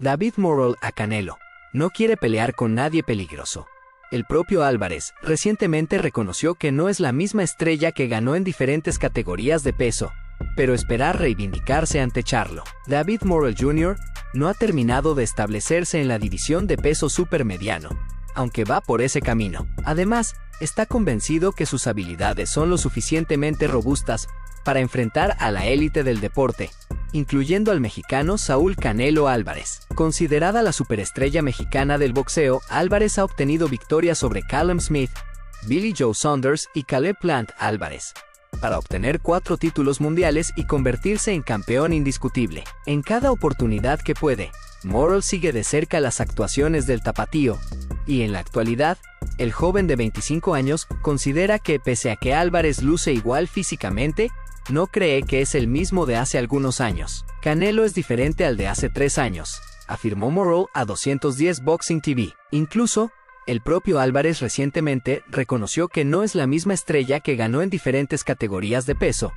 David Morrell a Canelo. No quiere pelear con nadie peligroso. El propio Álvarez recientemente reconoció que no es la misma estrella que ganó en diferentes categorías de peso, pero esperar reivindicarse ante Charlo. David Morrell Jr. no ha terminado de establecerse en la división de peso supermediano, aunque va por ese camino. Además, está convencido que sus habilidades son lo suficientemente robustas para enfrentar a la élite del deporte, incluyendo al mexicano Saúl Canelo Álvarez. Considerada la superestrella mexicana del boxeo, Álvarez ha obtenido victorias sobre Callum Smith, Billy Joe Saunders y Caleb Plant Álvarez, para obtener cuatro títulos mundiales y convertirse en campeón indiscutible. En cada oportunidad que puede, Morrell sigue de cerca las actuaciones del tapatío, y en la actualidad, el joven de 25 años considera que pese a que Álvarez luce igual físicamente, no cree que es el mismo de hace algunos años. Canelo es diferente al de hace tres años, afirmó Morrell a 210 Boxing TV. Incluso, el propio Álvarez recientemente reconoció que no es la misma estrella que ganó en diferentes categorías de peso,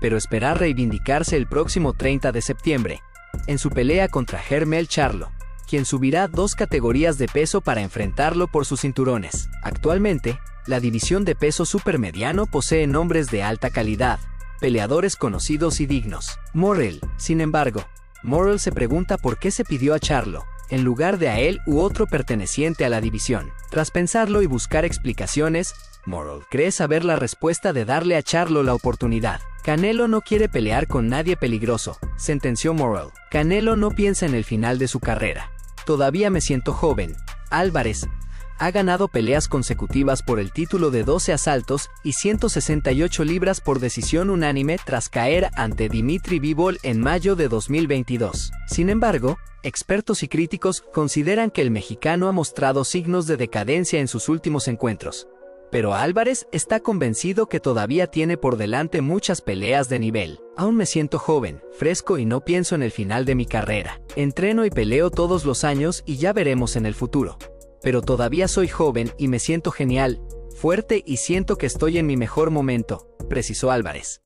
pero espera reivindicarse el próximo 30 de septiembre, en su pelea contra Germel Charlo, quien subirá dos categorías de peso para enfrentarlo por sus cinturones. Actualmente, la división de peso supermediano posee nombres de alta calidad, peleadores conocidos y dignos. Morrell, sin embargo, Morrell se pregunta por qué se pidió a Charlo, en lugar de a él u otro perteneciente a la división. Tras pensarlo y buscar explicaciones, Morrell cree saber la respuesta de darle a Charlo la oportunidad. Canelo no quiere pelear con nadie peligroso, sentenció Morrell. Canelo no piensa en el final de su carrera. Todavía me siento joven. Álvarez, ha ganado peleas consecutivas por el título de 12 asaltos y 168 libras por decisión unánime tras caer ante Dimitri Bivol en mayo de 2022. Sin embargo, expertos y críticos consideran que el mexicano ha mostrado signos de decadencia en sus últimos encuentros. Pero Álvarez está convencido que todavía tiene por delante muchas peleas de nivel. Aún me siento joven, fresco y no pienso en el final de mi carrera. Entreno y peleo todos los años y ya veremos en el futuro pero todavía soy joven y me siento genial, fuerte y siento que estoy en mi mejor momento, precisó Álvarez.